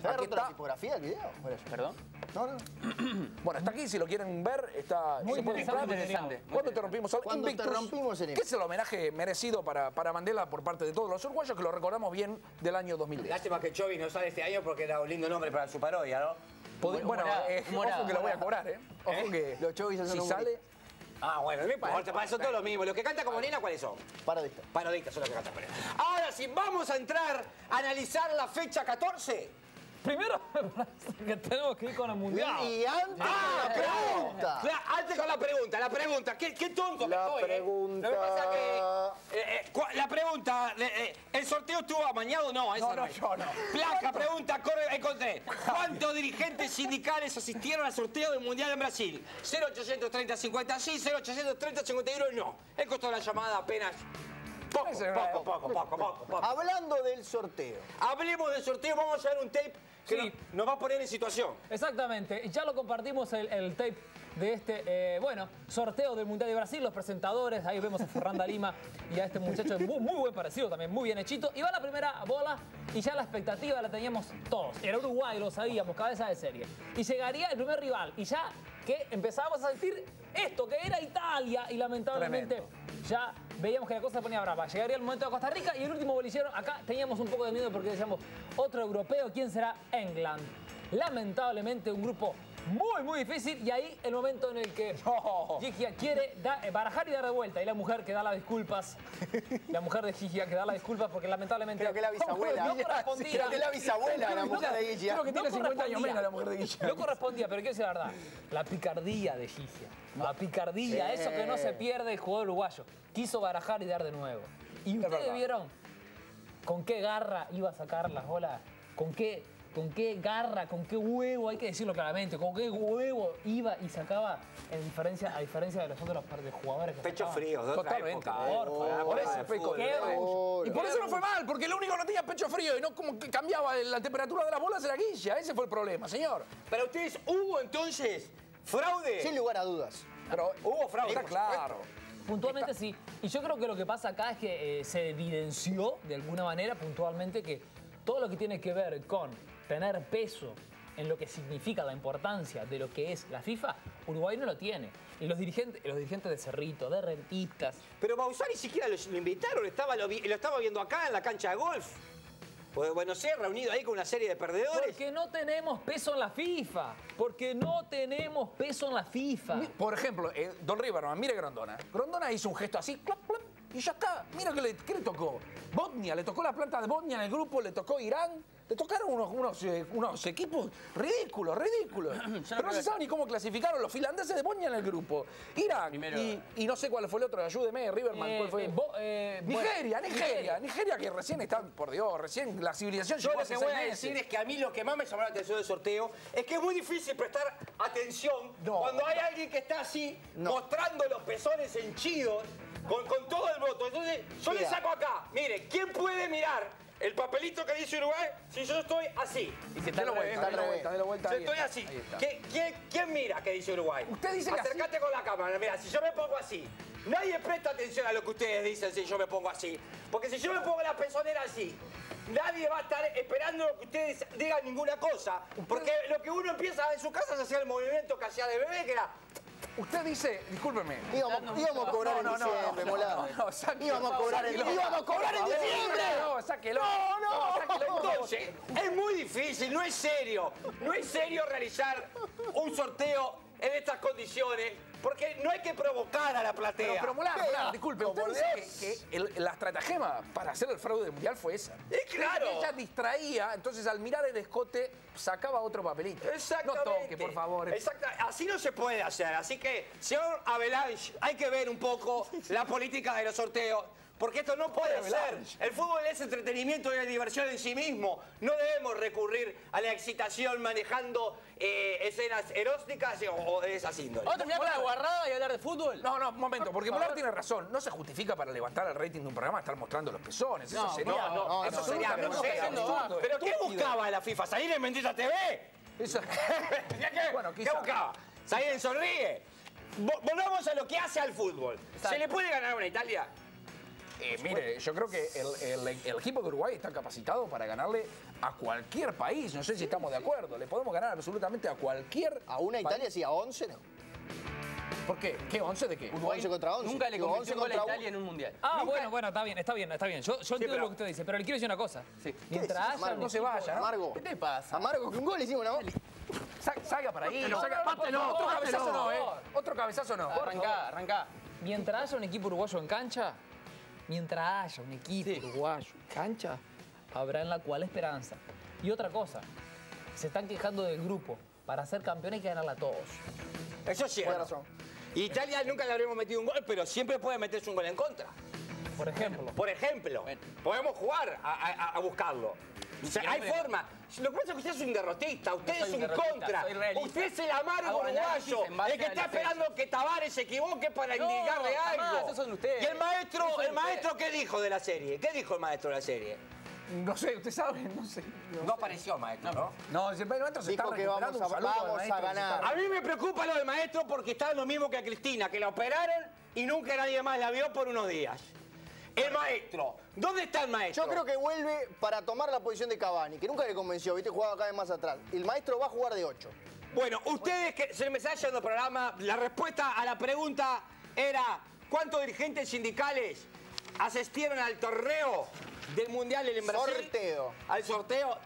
¿Se Aquí roto la está. tipografía del video? Por eso. ¿Perdón? No, no. Bueno, está aquí, si lo quieren ver, está... Muy se puede interesante, interesante. ¿Cuándo te rompimos el Cuando te Invictus? rompimos el Que es el homenaje merecido para, para Mandela por parte de todos los uruguayos que lo recordamos bien del año 2010. Lástima que Chovy no sale este año porque era un lindo nombre para su parodia, ¿no? Pod- Bueno, eh, ojo que lo voy a cobrar, ¿eh? Ojo que Los chovis si sale... Ah, bueno, no importa, para eso todo lo mismo. Los que cantan como nena, ¿cuáles son? Parodista. Parodistas son los que cantan como nena. Ahora sí, vamos a entrar a analizar la fecha 14. Primero, me parece que tenemos que ir con el mundial. Y antes Ah, la pregunta. Claro, antes con la pregunta, la pregunta. Qué, qué tonto que La estoy, ¿eh? pregunta. Lo que pasa que... eh, eh, la pregunta, eh, eh, ¿el sorteo estuvo amañado? No, esa No, no, es. yo no. Placa, pregunta, corre, encontré. ¿Cuántos dirigentes sindicales asistieron al sorteo del Mundial en Brasil? 0830 50 sí, 0830 51 no. El costo de la llamada apenas... Poco, poco, poco, poco, poco, poco. Hablando del sorteo. Hablemos del sorteo, vamos a ver un tape que Sí. nos, nos va a poner en situación. Exactamente, y ya lo compartimos el, el tape de este, eh, bueno, sorteo del Mundial de Brasil, los presentadores, ahí vemos a Fernanda Lima y a este muchacho muy, muy buen parecido también, muy bien hechito, y va la primera bola y ya la expectativa la teníamos todos, era Uruguay, lo sabíamos, cabeza de serie, y llegaría el primer rival, y ya que empezábamos a sentir esto, que era Italia, y lamentablemente ya veíamos que la cosa se ponía brava. Llegaría el momento de Costa Rica y el último bolillero, acá teníamos un poco de miedo porque decíamos, otro europeo, ¿quién será? England. Lamentablemente un grupo muy, muy difícil y ahí el momento en el que No. Gigia quiere da- eh, barajar y dar de vuelta y la mujer que da las disculpas, la mujer de Gigia que da las disculpas porque lamentablemente Creo que la bisabuela. no correspondía. Creo que la bisabuela, la mujer de Guilla. Creo que tiene No 50 años correspondía. menos la mujer de Guilla. No correspondía, pero quiero decir la verdad. La picardía de Gigia. La picardía, Sí. eso que no se pierde el jugador uruguayo. Quiso barajar y dar de nuevo. Y ustedes vieron con qué garra iba a sacar las bolas, con qué, con qué garra, con qué huevo, hay que decirlo claramente, con qué huevo iba y sacaba, en diferencia, a diferencia de los otros par de jugadores que Pecho sacaban. frío, de otra Totalmente. época. ¿eh? Por. Ah, Por eso, fútbol. Qué. Y por eso no fue mal, porque el único que no tenía pecho frío y no como que cambiaba la temperatura de las bolas era Guilla. Ese fue el problema, señor. Para ustedes, ¿hubo entonces fraude? Sin lugar a dudas. Pero Hubo fraude, Está por claro. Puntualmente sí. Y yo creo que lo que pasa acá es que eh, se evidenció de alguna manera puntualmente que todo lo que tiene que ver con tener peso en lo que significa la importancia de lo que es la FIFA, Uruguay no lo tiene. Y los dirigentes, los dirigentes de Cerrito, de Rentistas, Pero Bausá ni siquiera lo, lo invitaron, estaba, lo, vi- lo estaba viendo acá en la cancha de golf. Pues bueno, sé, reunido ahí con una serie de perdedores. porque no tenemos peso en la FIFA. Porque no tenemos peso en la FIFA. Por ejemplo, eh, Don Riverman, mire Grondona. Grondona hizo un gesto así, clap, clap, y ya está. Mira que le, ¿qué le tocó. Bosnia, le tocó la planta de Bosnia en el grupo, le tocó Irán. Le tocaron unos, unos, eh, unos equipos ridículos, ridículos. Pero no se sabe ni cómo clasificaron los finlandeses de Bosnia en el grupo. Irán. Primero- Y, y no sé cuál fue el otro, ayúdeme, Riverman, Eh, ¿cuál fue? eh, bo- eh, Nigeria, bueno, Nigeria, Nigeria, que recién está, por Dios, recién la civilización Yo llegó lo que voy a decir es que a mí lo que más me llamó la atención del sorteo es que es muy difícil prestar atención No. cuando hay alguien que está así mostrando los pezones henchidos con, con todo el voto. Entonces, yo le saco acá. Mire, ¿quién puede mirar el papelito que dice Uruguay si yo estoy así? Y se está Dale vuelta, dale vuelta, dale vuelta. Yo ahí estoy está, así. ahí está. ¿Qué- quién, quién mira qué dice Uruguay? Usted dice que así- Acércate con la cámara. Mira, si yo me pongo así, nadie presta atención a lo que ustedes dicen si yo me pongo así. Porque si yo me pongo la pezonera así, nadie va a estar esperando que ustedes digan ninguna cosa. Porque lo que uno empieza en su casa es hacer el movimiento que hacía de bebé, que era... Usted dice, discúlpeme. Íbamos, íbamos a cobrar en diciembre, no, molado. no, no, sáquelo. íbamos a cobrar en Sáquelo. íbamos a cobrar en diciembre. No, sáquelo. No, no. Entonces, es muy difícil, no es serio. No es serio realizar un sorteo en estas condiciones, porque no hay que provocar a la platea. Pero, pero Molar, Molar, disculpe, usted dice que, que el- la estratagema para hacer el fraude mundial fue esa. Es claro. Ella distraía, entonces al mirar el escote sacaba otro papelito. Exactamente. No toque, por favor. Exacta- Así no se puede hacer. Así que, señor Avalanche, hay que ver un poco la política de los sorteos. Porque esto no puede ser. El fútbol es entretenimiento y es diversión en sí mismo. No debemos recurrir a la excitación manejando eh, escenas eróticas o, o de esas índoles. ¿Vamos a terminar con la guarrada y hablar de fútbol? No, no, un momento, porque Molar tiene razón. No se justifica para levantar el rating de un programa estar mostrando los pezones. Eso No, sería. No, no, No, eso no, sería. ¿Pero qué buscaba la FIFA? ¿Salir en Bendita TV? Eso- ¿Qué, qué- Bueno, qué quizá. buscaba? ¿Salir en Sonríe? Vo- Volvamos a lo que hace al fútbol. ¿Se le puede ganar a una Italia? Eh, mire, yo creo que el, el- el equipo de Uruguay está capacitado para ganarle a cualquier país. No sé si estamos de acuerdo. Le podemos ganar absolutamente a cualquier. A una Italia sí, a 11 no. ¿Por qué? ¿Qué? ¿11 de qué? 11 contra 11. Nunca le convirtió 11 un gol a contra Italia en un mundial. Ah, bueno, bueno, está bien, está bien, está bien. Yo, yo entiendo pero- lo que usted dice, pero le quiero decir una cosa. Sí. Mientras haya Amargo? un No se vaya, ¿no? Amargo. ¿Qué te pasa? Amargo, que un gol hicimos, ¿no? Sa- Salga para ahí. No, salga- no, Otro cabezazo no, ¿eh? Otro cabezazo no. Arrancá, arrancá. Mientras haya un equipo uruguayo en cancha, mientras haya un equipo Sí. uruguayo cancha, habrá en la cual esperanza. Y otra cosa, se están quejando del grupo. Para ser campeón hay que ganarla a todos. Eso sí. Tiene razón. Italia nunca le habremos metido un gol, pero siempre puede meterse un gol en contra. Por ejemplo. Por ejemplo, podemos jugar a, a- a buscarlo. O sea, hay forma. Lo que pasa es que usted es un derrotista, usted es un contra. Usted es el amargo análisis uruguayo, el que está esperando que Tavares se equivoque para No, indicarle jamás, algo. esos son ustedes. Y el maestro, el maestro. ¿qué dijo de la serie? ¿Qué dijo el maestro de la serie? No sé, usted sabe, no sé. No apareció maestro, ¿no? No, el maestro se está Dijo que vamos a- vamos a ganar. A mí me preocupa lo del maestro porque está lo mismo que a Cristina, que la operaron y nunca nadie más la vio por unos días. El maestro, ¿dónde está el maestro? Yo creo que vuelve para tomar la posición de Cavani, que nunca le convenció, viste, jugaba cada vez más atrás. El maestro va a jugar de 8. Bueno, ustedes que se me está yendo el programa, la respuesta a la pregunta era ¿cuántos dirigentes sindicales asistieron al torneo del Mundial en Brasil? Sorteo. Al sorteo.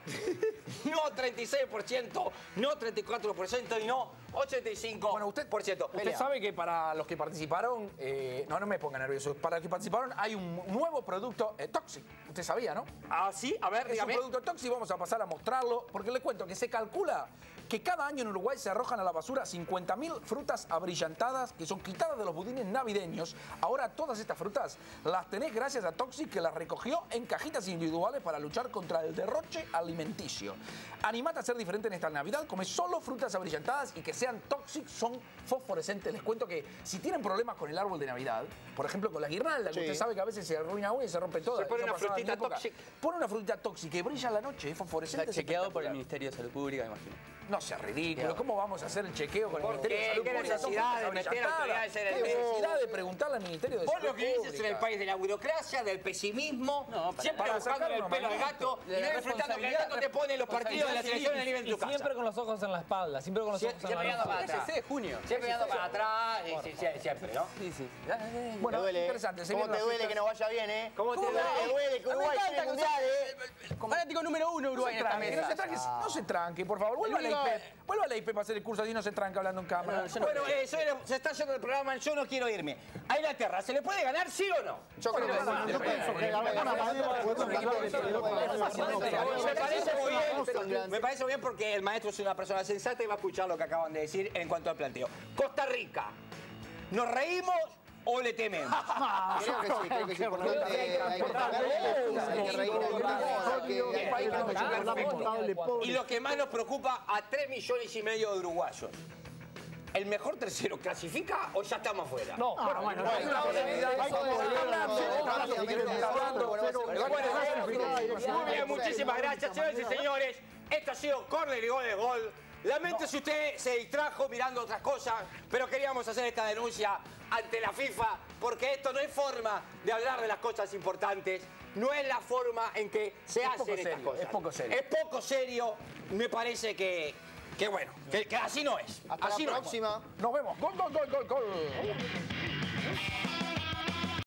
no 36%, no 34% y no 85%. Bueno, usted, usted Pelea. sabe que para los que participaron, eh, no, no me ponga nervioso, para los que participaron hay un nuevo producto eh, Toxic. Usted sabía, ¿no? Ah, sí, a ver, Es un dígame. producto Toxic, vamos a pasar a mostrarlo, porque le cuento que se calcula que cada año en Uruguay se arrojan a la basura 50.000 frutas abrillantadas que son quitadas de los budines navideños. Ahora todas estas frutas las tenés gracias a Toxic que las recogió en cajitas individuales para luchar contra el derroche alimenticio. Animate a ser diferente en esta Navidad, come solo frutas abrillantadas y que sean Toxic, son fosforescentes. Les cuento que si tienen problemas con el árbol de Navidad, por ejemplo con la guirnalda, que Sí. usted sabe que a veces se arruina una y se rompe toda. Se pone una frutita. Toxic. Pone una frutita Toxic que brilla en la noche, es fosforescente. Está es chequeado por el. Ministerio de Salud Pública, me imagino. No sea ridículo. ¿Cómo vamos a hacer el chequeo con el ¿Por Ministerio de? Salud ¿Qué Pública? Necesidad de meter autoridades en el ¿Qué necesidad de preguntarle al Ministerio de Vos Salud lo que dices es Pública? el país de la burocracia, del pesimismo, No, para- siempre para buscándole el pelo al gato y no la disfrutando que el gato te pone los partidos de la selección en el nivel de tu casa. siempre con los ojos en la espalda, siempre con los ojos en Siempre la espalda. atrás. Ese de junio. Siempre mirando para atrás, siempre, ¿no? Sí, sí. Bueno, interesante. ¿Cómo te duele que no vaya bien, eh? ¿Cómo te ¿Cómo duele? que Uruguay tiene mundial, eh? Fanático número uno No Uruguay en esta no se mesa. tranque, no se tranque, por favor. Vuelva a IP. Vuelva a la IP para hacer el curso así no se tranca hablando en cámara. No, yo no- Bueno, eh, soy- se está yendo el programa, yo no quiero irme. A Inglaterra, ¿se le puede ganar sí o no? Yo creo que sí. yo pienso que la verdad, Me parece muy bien, me parece muy bien porque el maestro es una persona sensata y va a escuchar lo que acaban de decir en cuanto al planteo. Costa Rica, ¿nos reímos o le tememos? Creo que sí, creo que sí. Porque eh, hay que hay que reír, hay que. Y lo que más nos preocupa a 3 millones y medio de uruguayos. ¿El mejor tercero clasifica o ya estamos afuera? No, bueno, bueno. Muy bien, muchísimas gracias, señores y señores. Esto ha sido Corner y Gol de Gol. Lamento si usted se distrajo mirando otras cosas, pero queríamos hacer esta denuncia ante la FIFA porque esto no es forma de hablar de las cosas importantes, no es la forma en que se hacen poco estas serio, cosas. es poco serio. Es poco serio, me parece que, que bueno, que, que así no es. Hasta así la no es. próxima. Nos vemos. Gol, gol, gol, gol, gol.